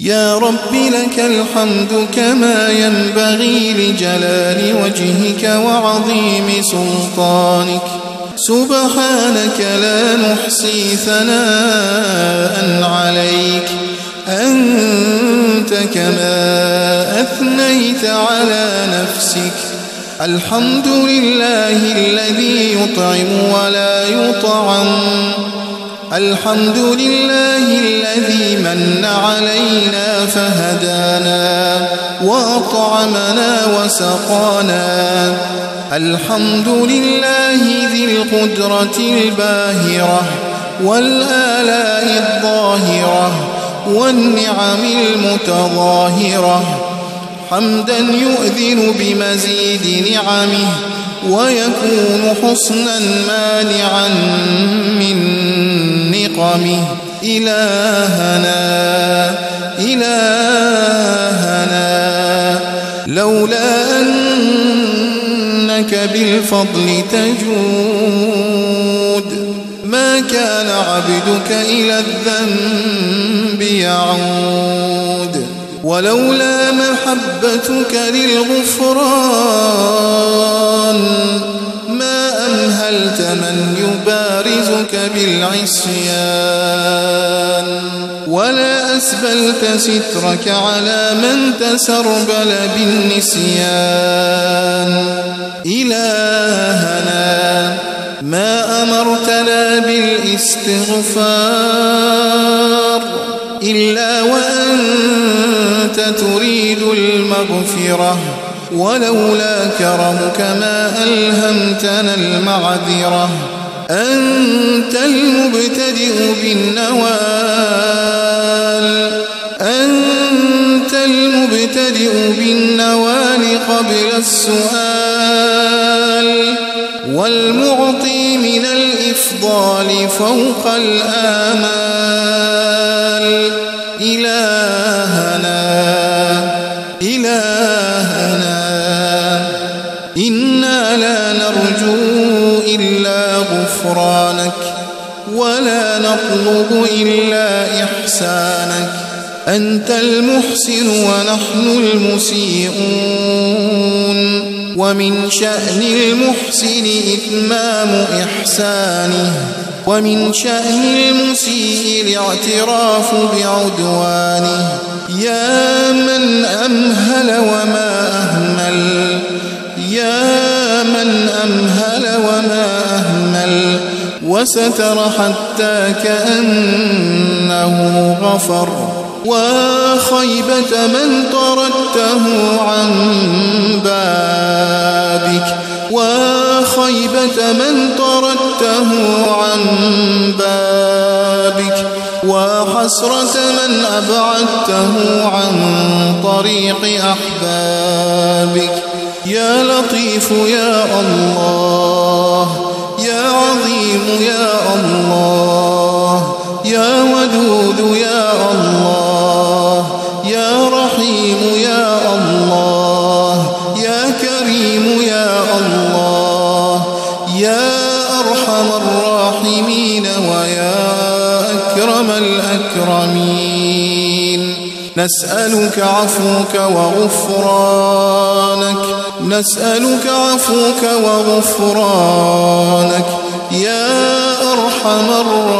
يا رب لك الحمد كما ينبغي لجلال وجهك وعظيم سلطانك. سبحانك لا نحصي ثناء عليك. أنت كما أثنيت على نفسك. الحمد لله الذي يطعم ولا يطعم. الحمد لله الذي من علينا فهدانا وأطعمنا وسقانا. الحمد لله ذي القدرة الباهرة والآلاء الظاهرة والنعم المتظاهرة. حمدا يؤذن بمزيد نعمه ويكون حسنا مانعا من نقمه. إلهنا إلهنا لولا أنك بالفضل تجود. ما كان عبدك إلى الذنب يعود. ولولا محبتك للغفران. ما أمهلت من يبارزك بالعصيان. ولا أسبلت سترك على من تسربل بالنسيان. إلهنا ما أمرتنا بالاستغفار إلا وأنت تريد المغفرة ولولا كرمك ما ألهمتنا المعذرة. أنت المبتدئ بالنوال أنت المبتدئ بالنوال قبل السؤال. والمعطي من الإفضال فوق الآمال. إلهنا إلهنا إنا لا نرجو إلا غفرانك ولا نطلب إلا إحسانك. أنت المحسن ونحن المسيئون. ومن شأن المحسن إتمام إحسانه. ومن شأن المسيء الاعتراف بعدوانه. يا من أمهل وما أهمل. يا من أمهل وما أهمل. وستر حتى كأنه غفر. وخيبة من طردته عن بابك وخيبة من طردته عن بابك وحسرة من أبعدته عن طريق أحبابك. يا لطيف يا الله يا عظيم يا الله يا ودود يا الله يا رحيم يا الله يا كريم أرحم الراحمين ويا أكرم الأكرمين. نسألك عفوك وغفرانك. نسألك عفوك وغفرانك. يا أرحم الراحمين.